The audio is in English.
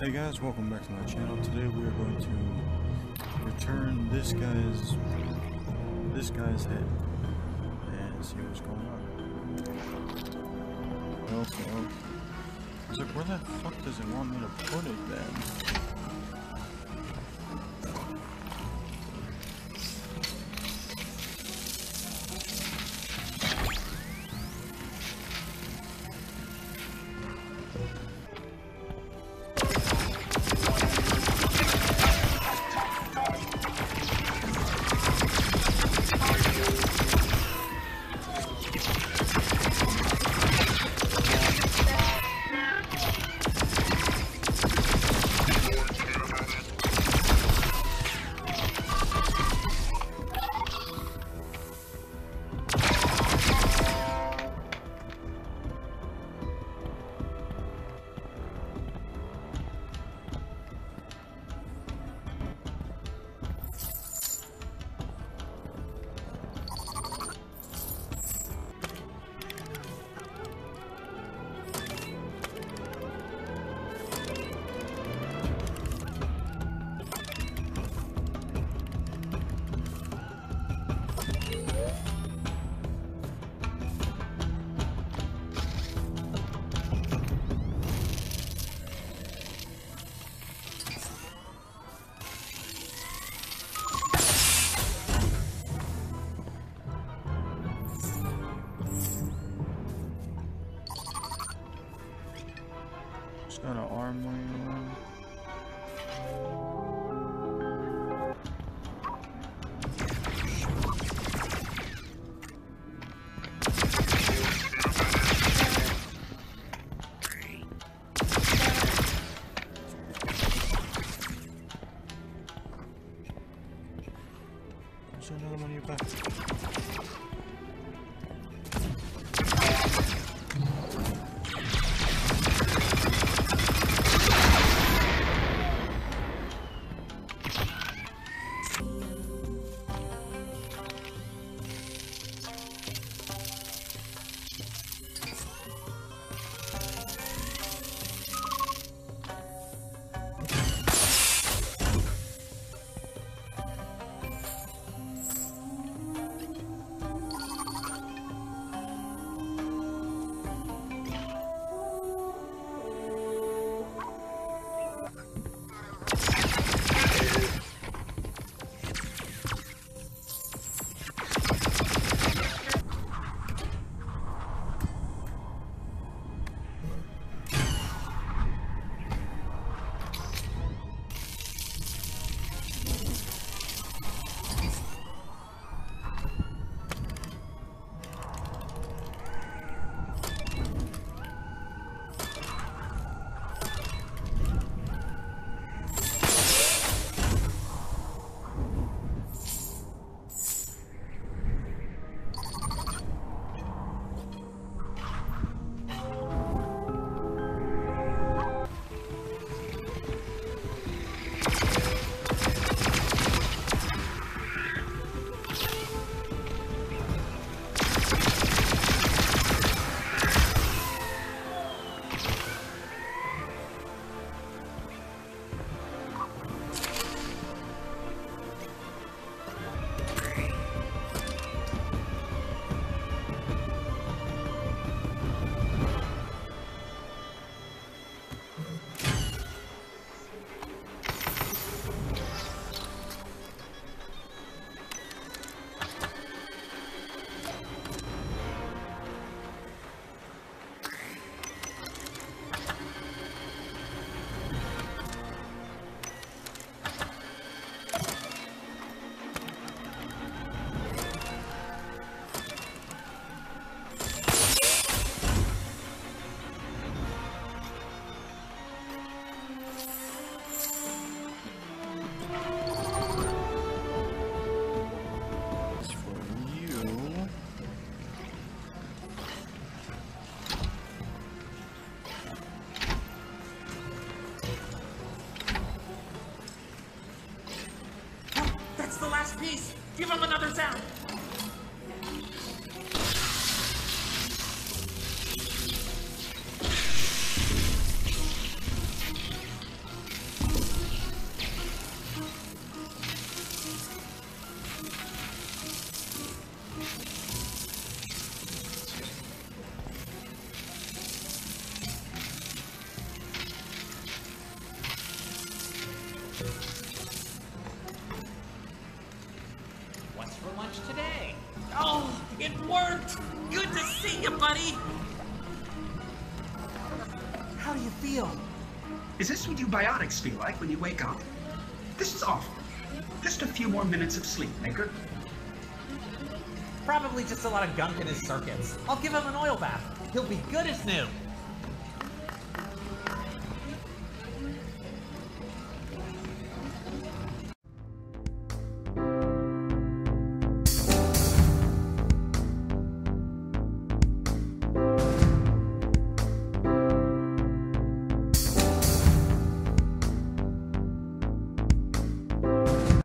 Hey guys, welcome back to my channel. Today we are going to return this guy's this guy's head and see what's going on. Okay. I was like, where the fuck does it want me to put it then? Got an arm laying around. Another one in your back. Piece! Give him another sound! What's today? Oh, it worked! Good to see you, buddy! How do you feel? Is this what you biotics feel like when you wake up? This is awful. Just a few more minutes of sleep, Maker. Probably just a lot of gunk in his circuits. I'll give him an oil bath. He'll be good as new.